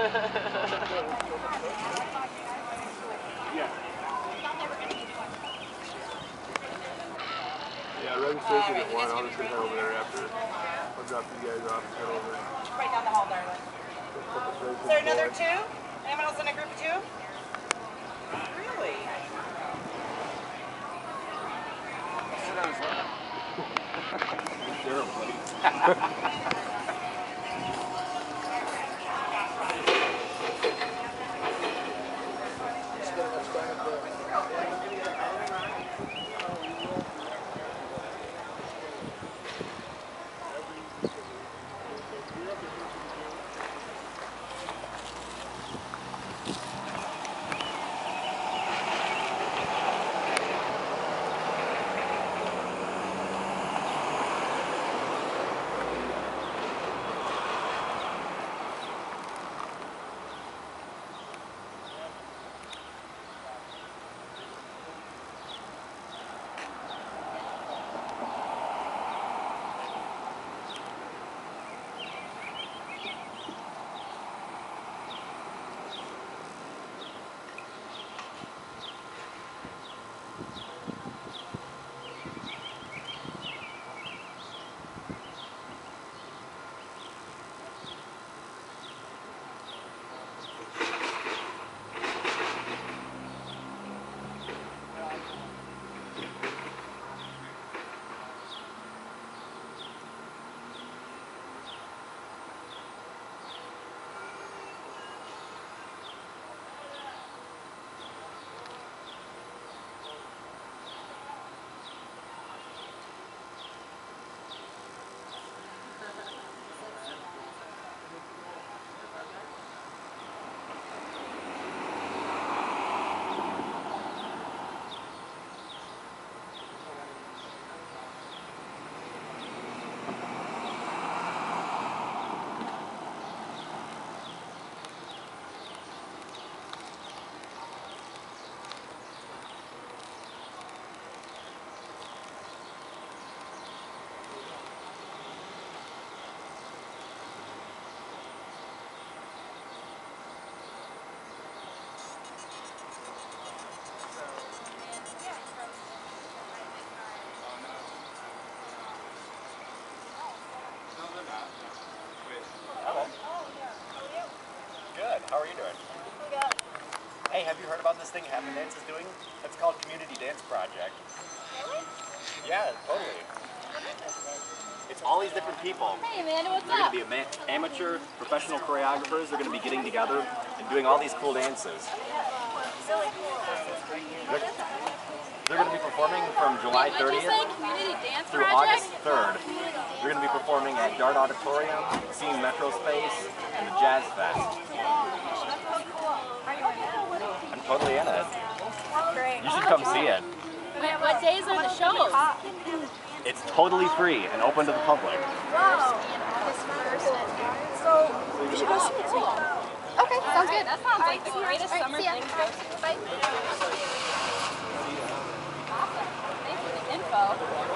yeah. Yeah, registration at one. I'll just head over there after. I'll drop you guys off and head over. Right down the hall, darling. Is there another two? Anyone else in a group of two? Really? Sit down, sir. Good. Hey, have you heard about this thing Happy Dance is doing? It's called Community Dance Project. Yeah, totally. It's all these different people. Hey Amanda, what's They're going to be amateur, professional choreographers. They're going to be getting together and doing all these cool dances. They're, they're going to be performing from July 30th say? Community Dance through August 3rd. They're going to be performing at Dart Auditorium, Scene Metro Space, and the Jazz Fest. I'm totally in it. You should come see it. Wait, what days are the shows? It's totally free and open to the public. Wow. So, we should go see it. Okay, sounds good. That sounds like the greatest summer thing to go to. Bye. Awesome. Thanks for the info. Bye.